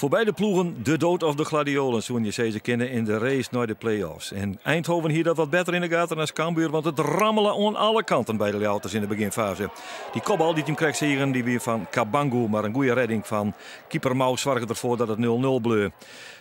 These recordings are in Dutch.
Voor beide ploegen de dood of de gladiolen, zo'n je ze kennen in de race naar de play-offs. En Eindhoven hier dat wat beter in de gaten als Cambuur, want het rammelen aan alle kanten bij de Leauters in de beginfase. Die kopbal die team krijgt zeggen, die weer van Kabangu, maar een goede redding van keeper Maus zorgde ervoor dat het 0-0 bleef.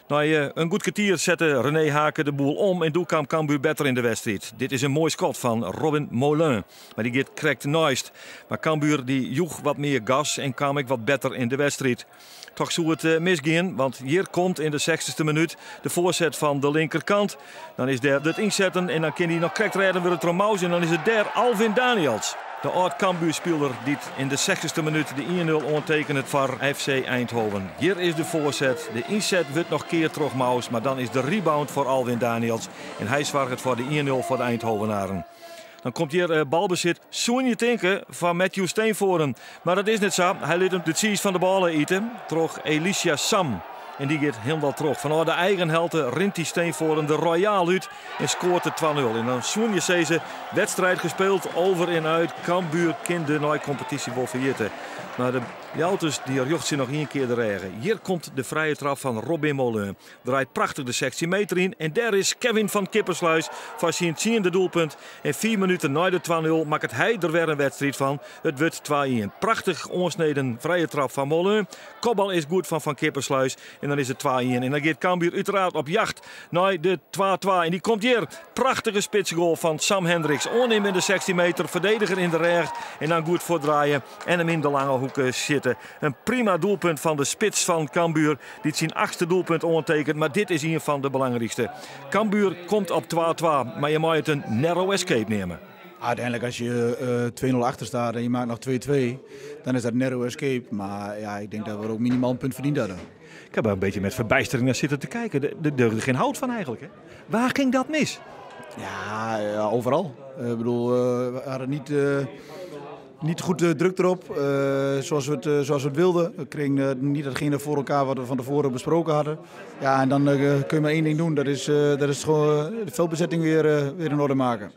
Na nou, een goed kwartier zette René Haken de boel om en toen kwam Cambuur beter in de wedstrijd. Dit is een mooi schot van Robin Molin, maar die gaat correct nooist. Maar Cambuur die joeg wat meer gas en kwam ik wat beter in de wedstrijd. Toch zou het uh, misgaan, want hier komt in de 60ste minuut de voorzet van de linkerkant. Dan is daar het inzetten en dan kan hij nog correct redden weer het Romaus en dan is het daar Alvin Daniels. De oud Cambuur-speler die in de 60ste minuut de 1-0 ondertekent voor FC Eindhoven. Hier is de voorzet. De inzet wordt nog keer terug Maus, maar dan is de rebound voor Alvin Daniels. En hij zwaart het voor de 1-0 voor de Eindhovenaren. Dan komt hier uh, balbezit je Tinken van Matthew Steenvoren. Maar dat is niet zo. Hij liet hem de cheese van de ballen eten. Troch Elicia Sam. En die gaat helemaal terug. Vanuit de eigen helte rint die Steenvoren de Royaal uit en scoort de 2-0. En dan zoen je deze wedstrijd gespeeld over en uit. Cambuur kind de competitie wel Maar de Jouters die jocht zich nog één keer de regen. Hier komt de vrije trap van Robin Molen. Draait prachtig de 16 meter in. En daar is Kevin van Kippersluis van zijn tiende doelpunt. En vier minuten na de 2-0 maakt hij er weer een wedstrijd van. Het wordt 2-1. Prachtig onsneden vrije trap van Molen. Kopbal is goed van Van Kippersluis. Dan is het 2-1. En dan gaat Cambuur uiteraard op jacht naar de 2-2. En die komt hier. Prachtige spitsgoal van Sam Hendricks. Onim in de 16 meter. Verdediger in de reg. En dan goed voordraaien. En hem in de lange hoeken zit. Een prima doelpunt van de spits van Cambuur. Die zijn achtste doelpunt ondertekent. Maar dit is een van de belangrijkste. Cambuur komt op 12-12. Maar je moet het een narrow escape nemen. Uiteindelijk als je uh, 2-0 achter staat en je maakt nog 2-2, dan is dat narrow escape. Maar ja, ik denk dat we ook minimaal een punt verdiend hadden. Ik heb er een beetje met verbijstering naar zitten te kijken. Er deugde geen hout van eigenlijk. Hè? Waar ging dat mis? Ja, ja overal. Ik bedoel, uh, we hadden niet niet goed druk erop, zoals, we het, zoals we het wilden. We kregen niet datgene voor elkaar wat we van tevoren besproken hadden. Ja, en dan kun je maar één ding doen, dat is, dat is gewoon de veldbezetting weer, weer in orde maken.